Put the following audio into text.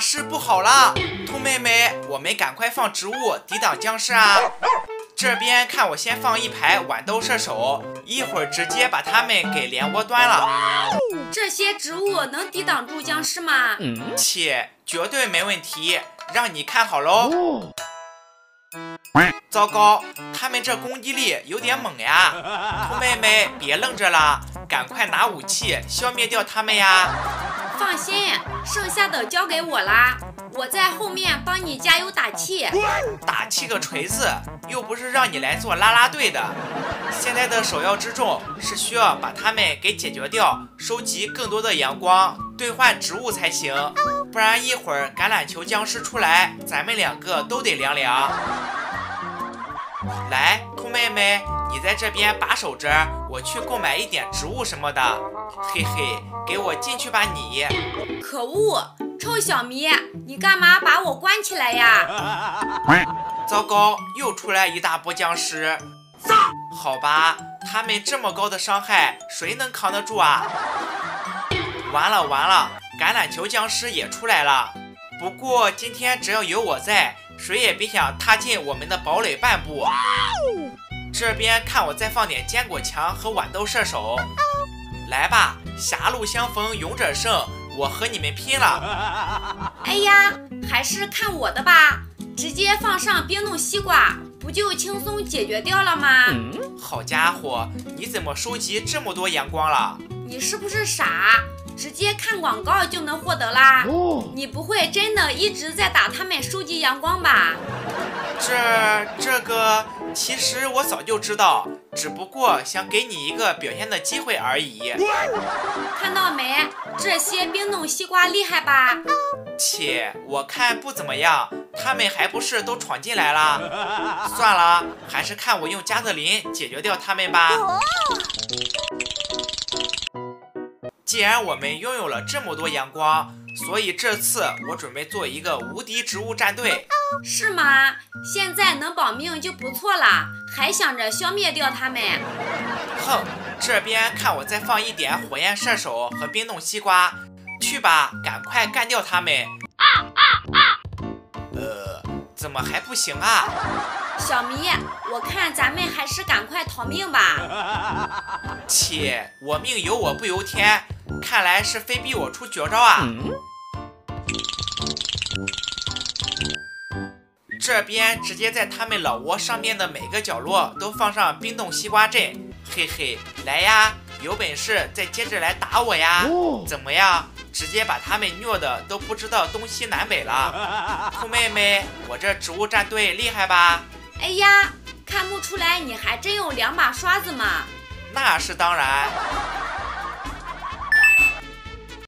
事不好了，兔妹妹，我们赶快放植物抵挡僵尸啊！这边看我先放一排豌豆射手，一会儿直接把它们给连窝端了。这些植物能抵挡住僵尸吗？切，绝对没问题，让你看好喽。糟糕，他们这攻击力有点猛呀！兔妹妹，别愣着了，赶快拿武器消灭掉他们呀！放心，剩下的交给我啦，我在后面帮你加油打气。打气个锤子，又不是让你来做啦啦队的。现在的首要之重是需要把他们给解决掉，收集更多的阳光，兑换植物才行，不然一会儿橄榄球僵尸出来，咱们两个都得凉凉。来，兔妹妹，你在这边把守着，我去购买一点植物什么的。嘿嘿，给我进去吧你！可恶，臭小迷，你干嘛把我关起来呀？糟糕，又出来一大波僵尸。好吧，他们这么高的伤害，谁能扛得住啊？完了完了，橄榄球僵尸也出来了。不过今天只要有我在。谁也别想踏进我们的堡垒半步。这边看我再放点坚果墙和豌豆射手，来吧，狭路相逢勇者胜，我和你们拼了！哎呀，还是看我的吧，直接放上冰冻西瓜，不就轻松解决掉了吗？好家伙，你怎么收集这么多阳光了？你是不是傻？直接看广告就能获得啦！你不会真的一直在打他们收集阳光吧？这这个其实我早就知道，只不过想给你一个表现的机会而已。看到没？这些冰冻西瓜厉害吧？切，我看不怎么样。他们还不是都闯进来了？算了，还是看我用加特林解决掉他们吧。既然我们拥有了这么多阳光，所以这次我准备做一个无敌植物战队。是吗？现在能保命就不错了，还想着消灭掉他们？哼，这边看我再放一点火焰射手和冰冻西瓜，去吧，赶快干掉他们。啊啊啊！呃，怎么还不行啊？小迷，我看咱们还是赶快逃命吧。切，我命由我不由天。看来是非逼我出绝招啊！这边直接在他们老窝上面的每个角落都放上冰冻西瓜阵，嘿嘿，来呀，有本事再接着来打我呀！怎么样？直接把他们虐的都不知道东西南北了。兔妹妹，我这植物战队厉害吧？哎呀，看不出来你还真有两把刷子嘛！那是当然。